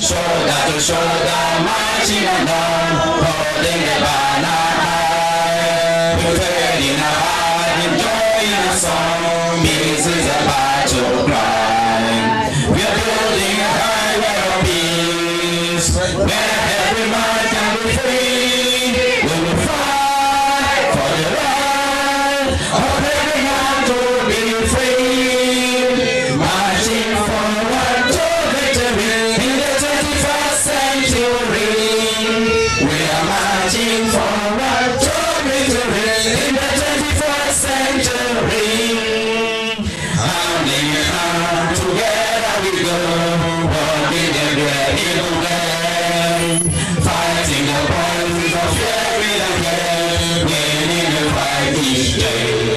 Shoda to shoda, machina no, holding a banana high. Prepared in a heart, enjoying a song, this is a to cry. Thank you.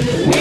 Yeah.